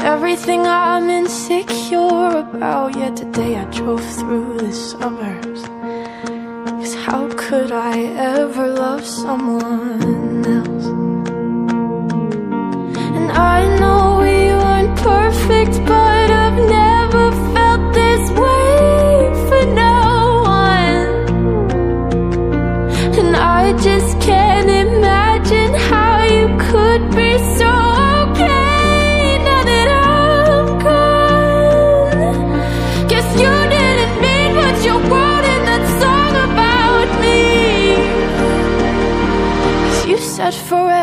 Everything I'm insecure about Yet today I drove through the suburbs Cause how could I ever love someone else?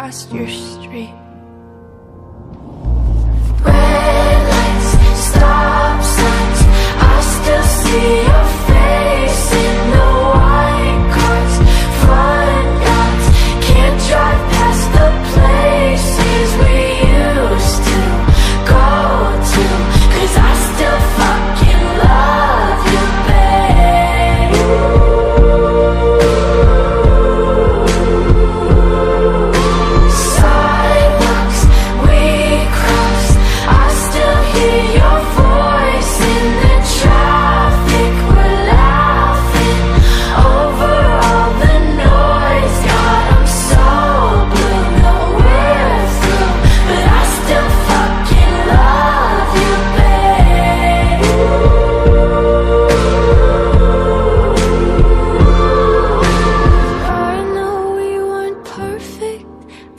Past your street.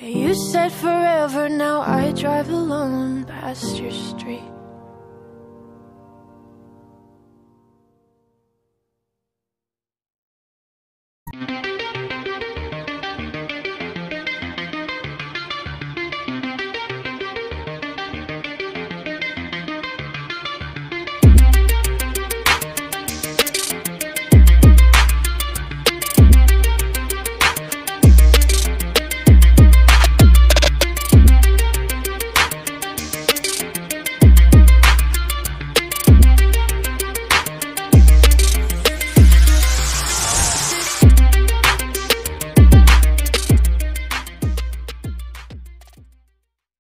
You said forever, now I drive alone past your street.